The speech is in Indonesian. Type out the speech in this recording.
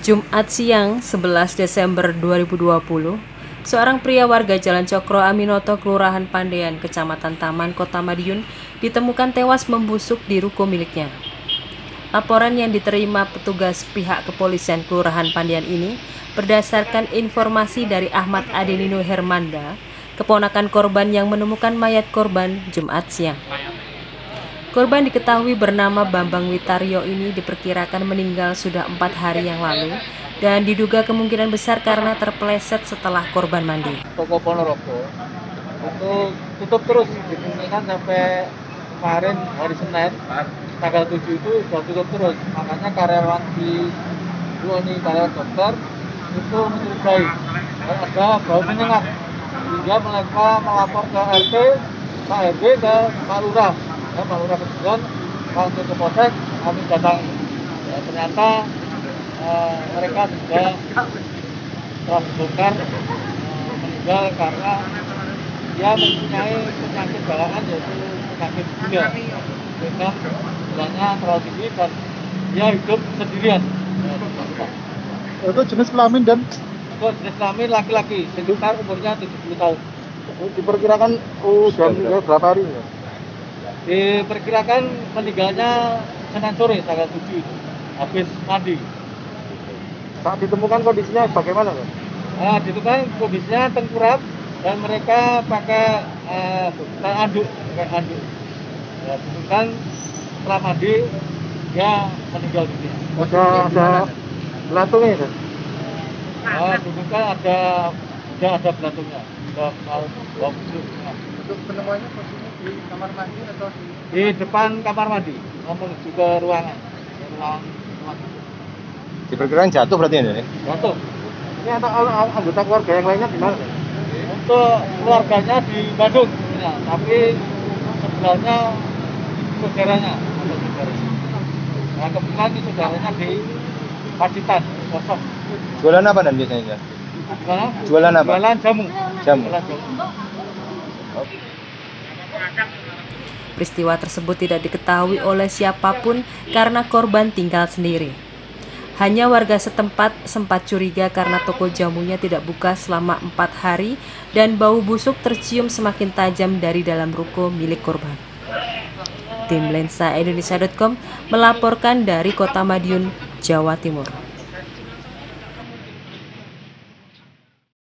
Jumat siang 11 Desember 2020, seorang pria warga Jalan Cokro Aminoto, Kelurahan Pandean, Kecamatan Taman, Kota Madiun, ditemukan tewas membusuk di ruko miliknya. Laporan yang diterima petugas pihak kepolisian Kelurahan Pandean ini berdasarkan informasi dari Ahmad Adenino Hermanda, keponakan korban yang menemukan mayat korban Jumat siang. Korban diketahui bernama Bambang Witaryo ini diperkirakan meninggal sudah empat hari yang lalu dan diduga kemungkinan besar karena terpeleset setelah korban mandi. Toko Ponorogo. Itu tutup terus dimungkinkan sampai kemarin hari Senin tanggal 7 itu sudah tutup terus. Makanya karyawan di dua karyawan dokter itu mencurigai ada bau menyengat sehingga mereka melapor ke RT Pak RW ke Pak Lurah ya, Pak Lurah kemudian langsung ke Polsek kami datang. Ya, ternyata eh, mereka juga telah dibongkar eh, meninggal karena dia mempunyai penyakit bawaan yaitu penyakit gula sehingga gulanya terlalu tinggi dan dia hidup sendirian. Ya, itu jenis kelamin dan? Itu jenis kelamin laki-laki sekitar umurnya 70 tahun. Diperkirakan meninggal berapa hari ya? Diperkirakan meninggalnya Senin sore tanggal 7 itu habis mandi Saat ditemukan kondisinya bagaimana Pak? Nah, itu kan kondisinya tengkurap dan mereka pakai eh, anduk, pakai anduk. Ya, itu kan setelah mandi dia meninggal dunia. Ada ada belantungnya ya? Nah, itu kan ada sudah ada belantungnya, Untuk penemuannya posisinya di kamar mandi atau di di depan kamar mandi, mau menuju ke ruangan, ruang ruang itu. Diperkirakan jatuh berarti ya? Dek? Jatuh. ini ada anggota keluarga yang lainnya di mana? Pak? Untuk keluarganya di Bandung, ya, tapi sebelahnya saudaranya, ada saudaranya. Nah, kebetulan di saudaranya di Pacitan, kosong. Jualan apa dan biasanya? Gimana? Jualan apa? Jualan jamu. Peristiwa tersebut tidak diketahui oleh siapa pun karena korban tinggal sendiri. Hanya warga setempat sempat curiga karena toko jamunya tidak buka selama empat hari dan bau busuk tercium semakin tajam dari dalam ruko milik korban. Tim Lensa Indonesia.com melaporkan dari Kota Madiun, Jawa Timur.